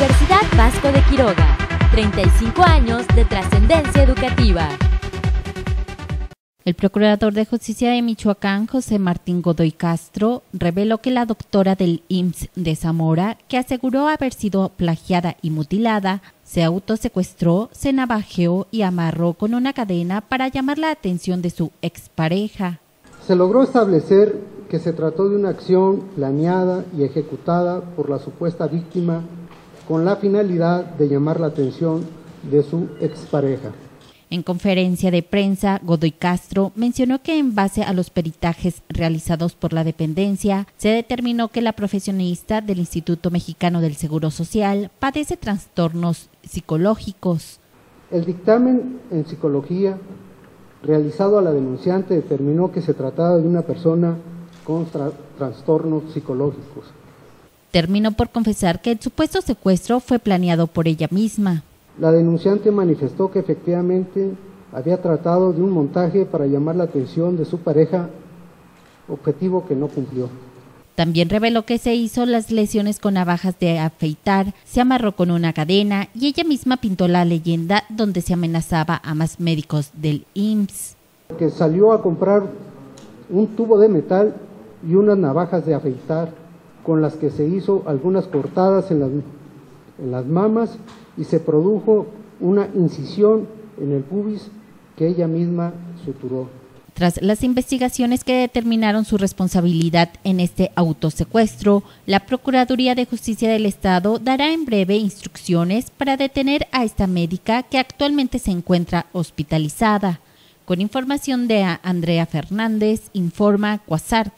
Universidad Vasco de Quiroga. 35 años de trascendencia educativa. El procurador de justicia de Michoacán, José Martín Godoy Castro, reveló que la doctora del IMSS de Zamora, que aseguró haber sido plagiada y mutilada, se autosecuestró, se navajeó y amarró con una cadena para llamar la atención de su expareja. Se logró establecer que se trató de una acción planeada y ejecutada por la supuesta víctima con la finalidad de llamar la atención de su expareja. En conferencia de prensa, Godoy Castro mencionó que en base a los peritajes realizados por la dependencia, se determinó que la profesionista del Instituto Mexicano del Seguro Social padece trastornos psicológicos. El dictamen en psicología realizado a la denunciante determinó que se trataba de una persona con trastornos psicológicos. Terminó por confesar que el supuesto secuestro fue planeado por ella misma. La denunciante manifestó que efectivamente había tratado de un montaje para llamar la atención de su pareja, objetivo que no cumplió. También reveló que se hizo las lesiones con navajas de afeitar, se amarró con una cadena y ella misma pintó la leyenda donde se amenazaba a más médicos del IMSS. Que salió a comprar un tubo de metal y unas navajas de afeitar con las que se hizo algunas cortadas en las, en las mamas y se produjo una incisión en el pubis que ella misma suturó. Tras las investigaciones que determinaron su responsabilidad en este autosecuestro, la Procuraduría de Justicia del Estado dará en breve instrucciones para detener a esta médica que actualmente se encuentra hospitalizada. Con información de Andrea Fernández, informa Cuasar.